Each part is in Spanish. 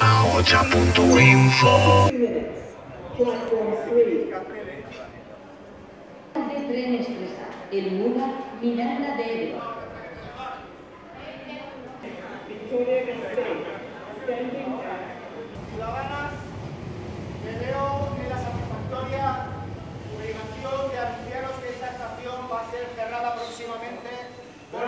Ahocha.info de tren expresa, el Mura Miranda de Ebro. Ciudadanas, me veo en la satisfactoria obligación de anunciaros que esta estación va a ser cerrada próximamente por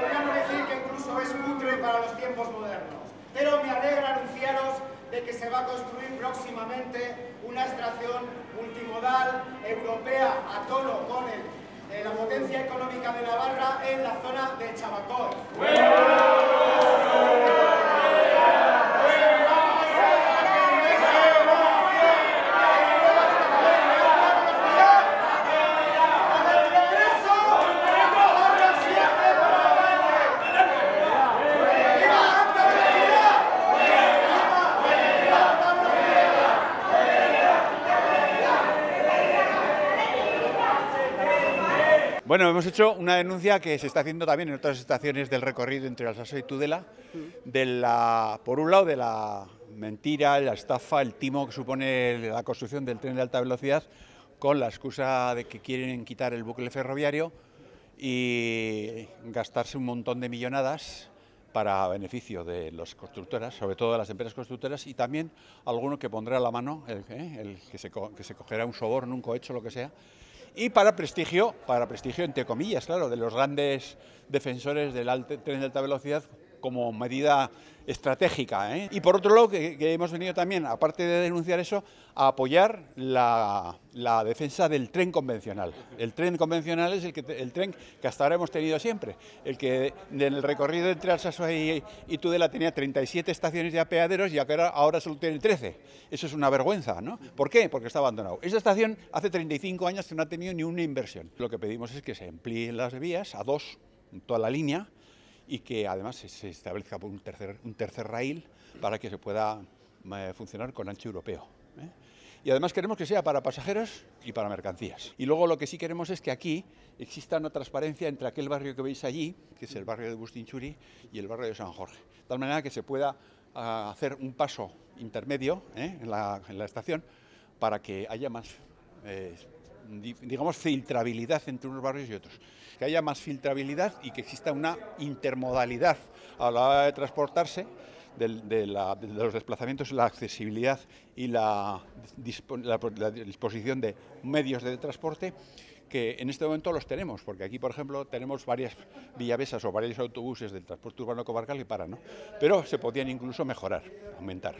Podríamos decir que incluso es cutre para los tiempos modernos. Pero me alegra anunciaros que se va a construir próximamente una estación multimodal europea a tono con eh, la potencia económica de Navarra en la zona de Chabacol. Bueno, hemos hecho una denuncia que se está haciendo también en otras estaciones del recorrido entre Alsaso y Tudela, de la, por un lado de la mentira, la estafa, el timo que supone la construcción del tren de alta velocidad, con la excusa de que quieren quitar el bucle ferroviario y gastarse un montón de millonadas para beneficio de las constructoras, sobre todo de las empresas constructoras, y también alguno que pondrá la mano, el, ¿eh? el que, se, que se cogerá un soborno, un cohecho, lo que sea, y para prestigio, para prestigio entre comillas, claro, de los grandes defensores del alto, tren de alta velocidad como medida estratégica. ¿eh? Y por otro lado, que, hemos venido también, aparte de denunciar eso, a apoyar la, defensa del tren convencional. El tren convencional es el, que, el tren que hasta ahora hemos tenido siempre, el que en el recorrido entre Alsaso y, y Tudela tenía 37 estaciones de apeaderos y ahora, ahora solo tiene 13. Eso es una vergüenza, ¿no? ¿Por qué? Porque está abandonado. Esa estación hace 35 años que no ha tenido ni una inversión. Lo que pedimos es que se amplíen las vías a dos, en toda la línea, y que además se establezca un tercer, un tercer rail para que se pueda eh, funcionar con ancho europeo. ¿eh? Y además queremos que sea para pasajeros y para mercancías. Y luego lo que sí queremos es que aquí exista una transparencia entre aquel barrio que veis allí, que es el barrio de Bustinchuri, y el barrio de San Jorge. De tal manera que se pueda uh, hacer un paso intermedio ¿eh? en, la, en, la, estación para que haya más eh, digamos, filtrabilidad entre unos barrios y otros. Que haya más filtrabilidad y que exista una intermodalidad a la hora de transportarse de, los desplazamientos, la accesibilidad y la, disposición de medios de transporte que en este momento los tenemos, porque aquí, por ejemplo, tenemos varias villavesas o varios autobuses del transporte urbano comarcal que paran, ¿no? pero se podían incluso mejorar, aumentar.